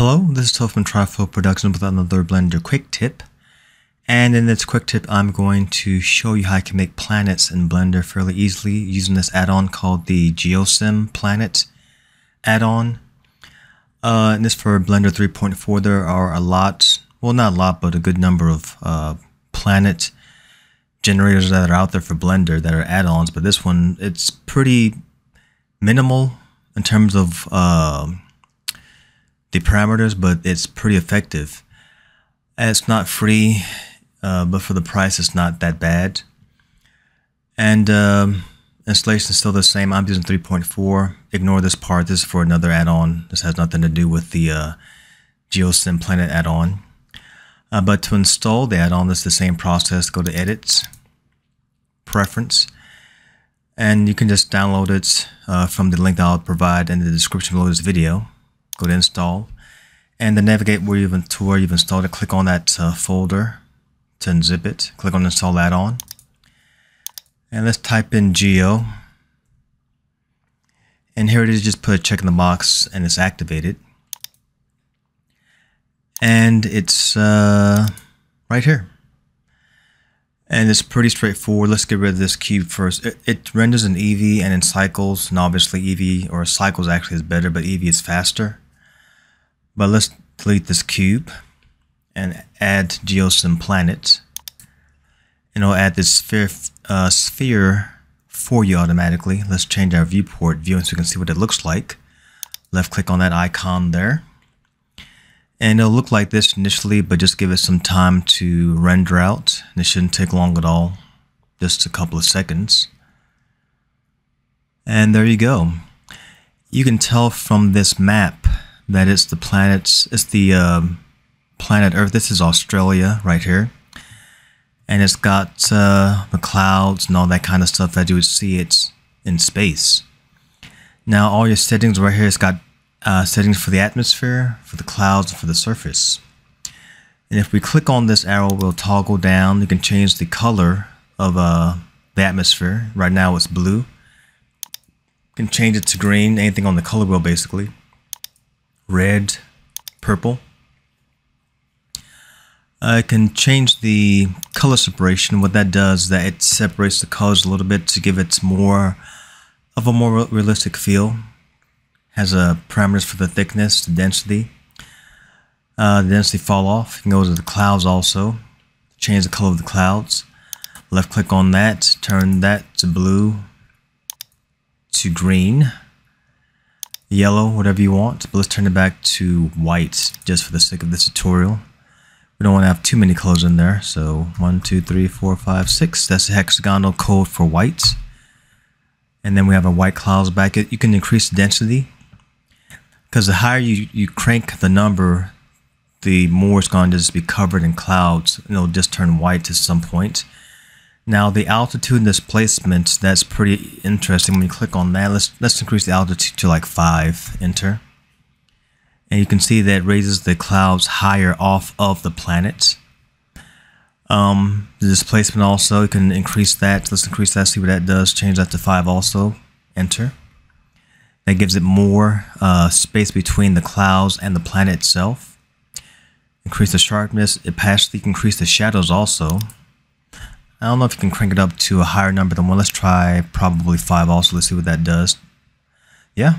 Hello, this is from Trifold Productions with another Blender quick tip. And in this quick tip, I'm going to show you how I can make planets in Blender fairly easily using this add-on called the GeoSim Planet add-on. Uh, and this for Blender 3.4, there are a lot, well not a lot, but a good number of uh, planet generators that are out there for Blender that are add-ons. But this one, it's pretty minimal in terms of uh, the parameters, but it's pretty effective. it's not free, uh, but for the price, it's not that bad. And um, installation is still the same. I'm using 3.4. Ignore this part. This is for another add-on. This has nothing to do with the uh, GeoSim Planet add-on. Uh, but to install the add-on, it's the same process. Go to Edit, Preference, and you can just download it uh, from the link that I'll provide in the description below this video go to install. And then navigate where you've to where you've installed it click on that uh, folder to unzip it. Click on install add-on. And let's type in geo. And here it is just put a check in the box and it's activated. And it's uh, right here. And it's pretty straightforward. Let's get rid of this cube first. It, it renders in Eevee and in cycles, and obviously Eevee, or cycles actually is better, but Eevee is faster. But let's delete this cube and add GeoSim planet. And I'll add this sphere, uh, sphere for you automatically. Let's change our viewport view so we can see what it looks like. Left click on that icon there. And it'll look like this initially, but just give it some time to render out. And it shouldn't take long at all, just a couple of seconds. And there you go. You can tell from this map that it's the planets, it's the um, planet Earth. This is Australia right here. And it's got uh, the clouds and all that kind of stuff that you would see it in space. Now all your settings right here, it's got uh, settings for the atmosphere, for the clouds, and for the surface. And if we click on this arrow, we'll toggle down. You can change the color of uh, the atmosphere. Right now it's blue. You can change it to green, anything on the color wheel basically red, purple. I can change the color separation. What that does is that it separates the colors a little bit to give it more of a more realistic feel. Has a parameters for the thickness, the density. Uh, the density fall off. You can go to the clouds also. Change the color of the clouds. Left click on that, turn that to blue to green yellow, whatever you want. But let's turn it back to white just for the sake of this tutorial. We don't want to have too many colors in there. So one, two, three, four, five, six. That's the hexagonal code for white. And then we have our white clouds back. You can increase the density because the higher you, you crank the number, the more it's going to just be covered in clouds. And it'll just turn white to some point. Now the altitude displacement, that's pretty interesting. When you click on that, let's, let's increase the altitude to like 5, enter. And you can see that raises the clouds higher off of the planet. Um, the displacement also, you can increase that. Let's increase that, see what that does. Change that to 5 also, enter. That gives it more uh, space between the clouds and the planet itself. Increase the sharpness. It partially increase the shadows also. I don't know if you can crank it up to a higher number than one. Let's try probably 5 also. Let's see what that does. Yeah.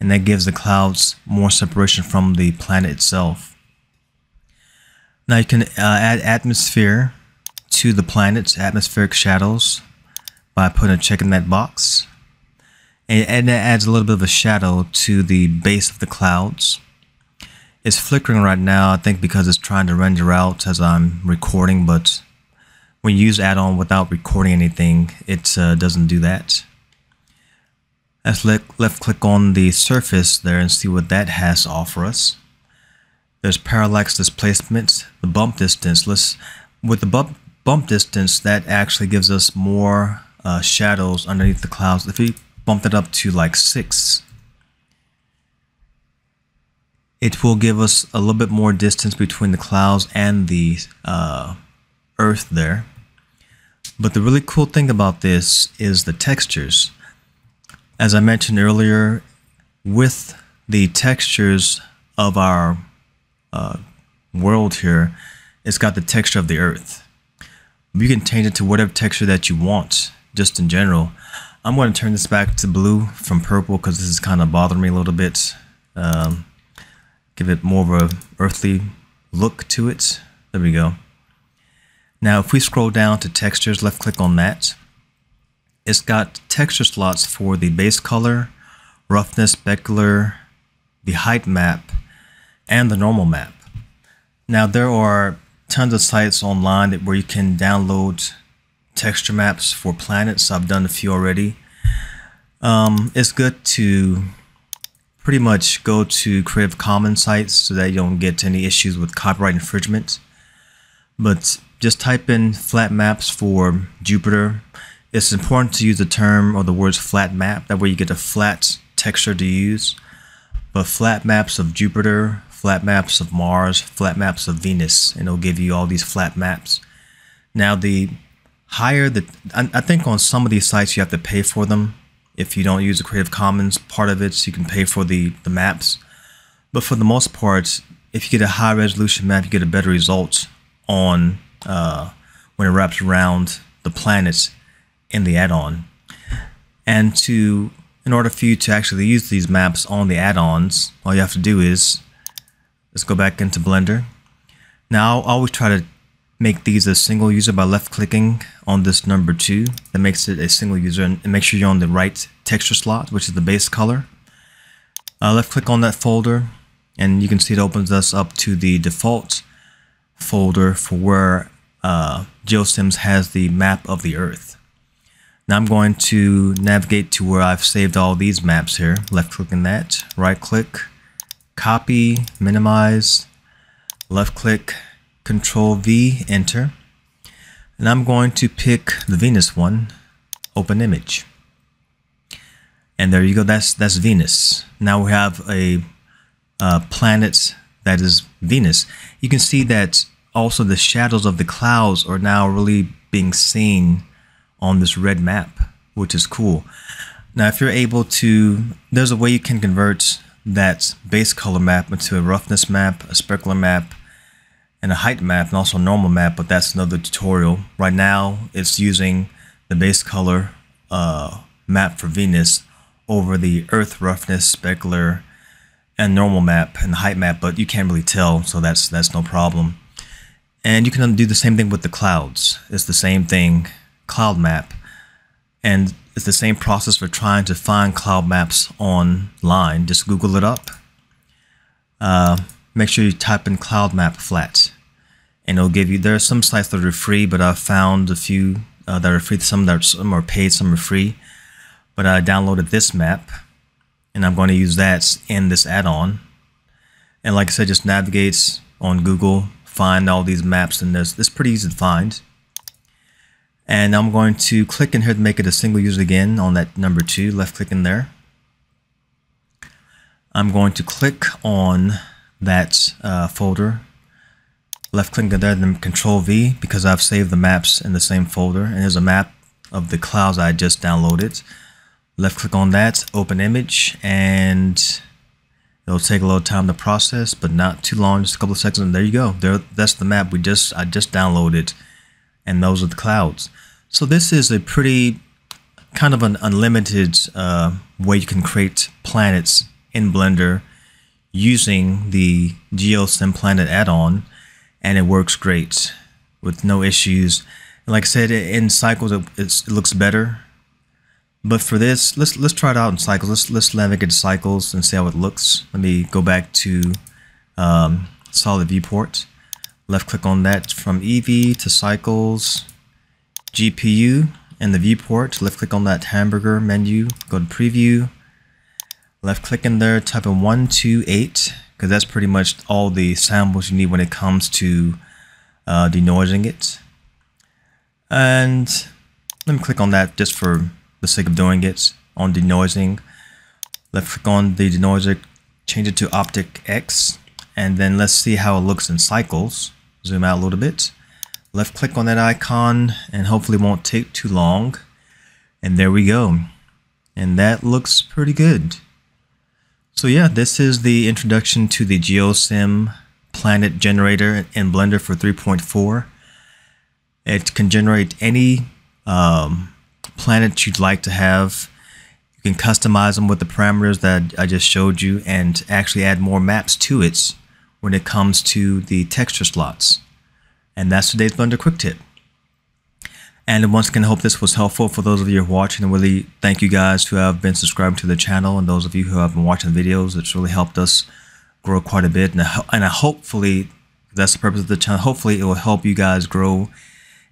And that gives the clouds more separation from the planet itself. Now you can uh, add atmosphere to the planet's atmospheric shadows by putting a check in that box. And, and that adds a little bit of a shadow to the base of the clouds. It's flickering right now, I think because it's trying to render out as I'm recording, but when you use add-on without recording anything, it uh, doesn't do that. Let's le left click on the surface there and see what that has to offer us. There's parallax displacement, the bump distance. Let's with the bump bump distance that actually gives us more uh, shadows underneath the clouds. If we bump it up to like six, it will give us a little bit more distance between the clouds and the uh, earth there. But the really cool thing about this is the textures. As I mentioned earlier, with the textures of our uh, world here, it's got the texture of the earth. You can change it to whatever texture that you want, just in general. I'm going to turn this back to blue from purple because this is kind of bothering me a little bit. Um, give it more of a earthly look to it. There we go. Now, if we scroll down to textures, left click on that. It's got texture slots for the base color, roughness, specular, the height map, and the normal map. Now, there are tons of sites online that where you can download texture maps for planets. I've done a few already. Um, it's good to pretty much go to Creative Commons sites so that you don't get any issues with copyright infringement. But just type in flat maps for Jupiter. It's important to use the term or the words flat map. That way you get a flat texture to use. But flat maps of Jupiter, flat maps of Mars, flat maps of Venus, and it'll give you all these flat maps. Now the higher the, I, I think on some of these sites you have to pay for them. If you don't use the Creative Commons part of it, so you can pay for the, the maps. But for the most part, if you get a high resolution map, you get a better result on uh, when it wraps around the planets in the add-on. And to, in order for you to actually use these maps on the add-ons, all you have to do is, let's go back into Blender. Now, I'll always try to make these a single user by left clicking on this number two. That makes it a single user and make sure you're on the right texture slot, which is the base color. Uh, left click on that folder and you can see it opens us up to the default folder for where uh, GeoSims has the map of the Earth. Now I'm going to navigate to where I've saved all these maps here. Left click in that, right click, copy, minimize, left click, control V, enter. And I'm going to pick the Venus one, open image. And there you go, that's, that's Venus. Now we have a, a planet that is Venus. You can see that also the shadows of the clouds are now really being seen on this red map, which is cool. Now, if you're able to, there's a way you can convert that base color map into a roughness map, a specular map, and a height map, and also a normal map, but that's another tutorial. Right now, it's using the base color uh, map for Venus over the Earth roughness, specular, and normal map and the height map, but you can't really tell, so that's that's no problem. And you can do the same thing with the clouds. It's the same thing, cloud map. And it's the same process for trying to find cloud maps online. Just Google it up. Uh, make sure you type in cloud map flat. And it'll give you, there are some sites that are free, but I've found a few uh, that are free. Some that are, some are paid, some are free. But I downloaded this map and I'm going to use that in this add-on. And like I said, just navigates on Google find all these maps and this. It's pretty easy to find. And I'm going to click in here to make it a single user again on that number two, left click in there. I'm going to click on that uh, folder, left click in there, then control V because I've saved the maps in the same folder. And there's a map of the clouds I just downloaded. Left click on that, open image, and It'll take a little time to process, but not too long, just a couple of seconds, and there you go. There, that's the map we just I just downloaded, and those are the clouds. So this is a pretty kind of an unlimited uh, way you can create planets in Blender using the GeoSim Planet add-on, and it works great with no issues. And like I said, in cycles it, it looks better but for this, let's let's try it out in cycles. Let's let's navigate to cycles and see how it looks. Let me go back to um, solid viewport. Left click on that from Eevee to cycles, GPU, and the viewport. Left click on that hamburger menu. Go to preview. Left click in there, type in 128 because that's pretty much all the samples you need when it comes to uh, denoising it. And let me click on that just for the sake of doing it on denoising. Left click on the denoiser, change it to Optic X, and then let's see how it looks in cycles. Zoom out a little bit. Left click on that icon and hopefully won't take too long. And there we go. And that looks pretty good. So yeah, this is the introduction to the GeoSim planet generator in Blender for 3.4. It can generate any um, planet you'd like to have. You can customize them with the parameters that I just showed you and actually add more maps to it when it comes to the texture slots. And that's today's Blender Quick Tip. And once again, I hope this was helpful for those of you who are watching. And really thank you guys who have been subscribed to the channel and those of you who have been watching the videos. It's really helped us grow quite a bit. And, I, and I hopefully, that's the purpose of the channel, hopefully it will help you guys grow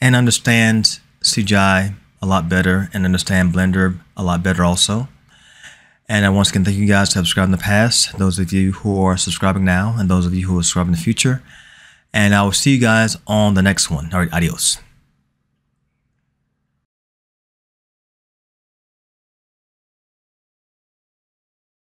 and understand CGI a lot better and understand Blender a lot better also. And I once again thank you guys who have subscribed in the past, those of you who are subscribing now, and those of you who will subscribe in the future. And I will see you guys on the next one. All right, adios.